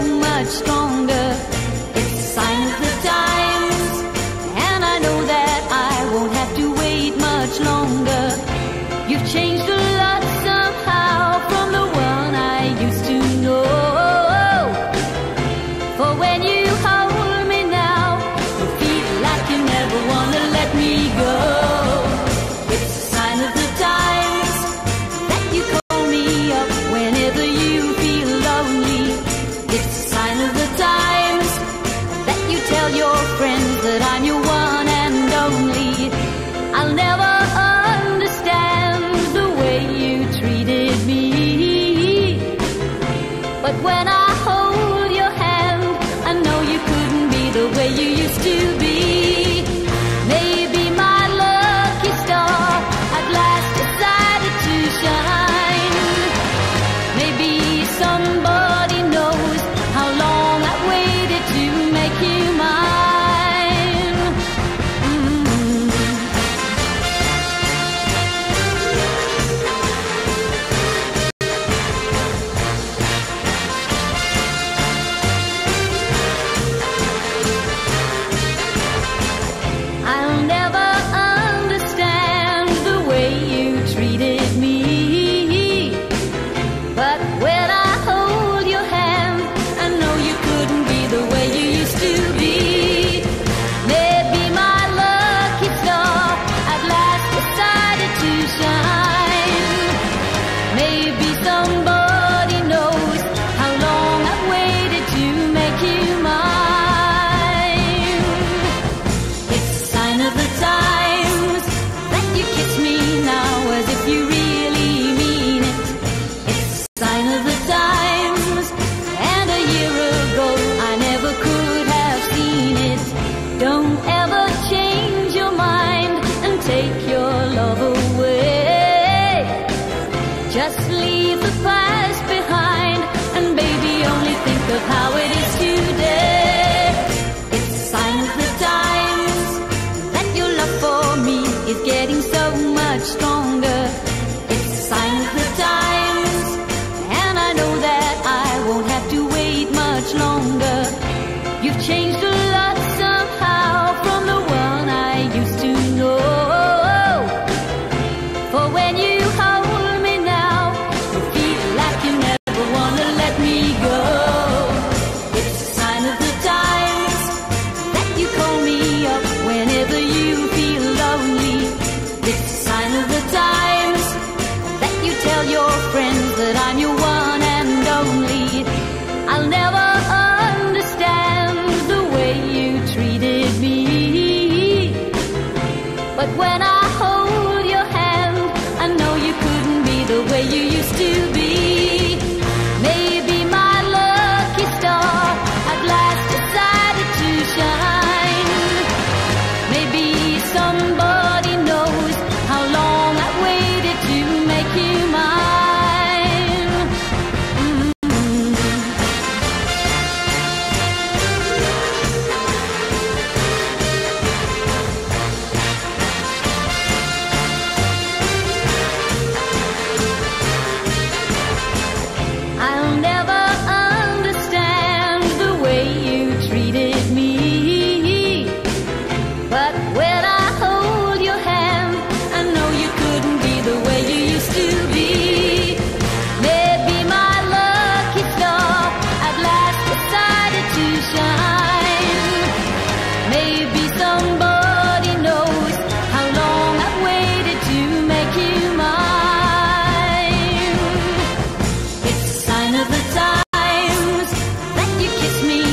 much stronger. But when I I'll never me.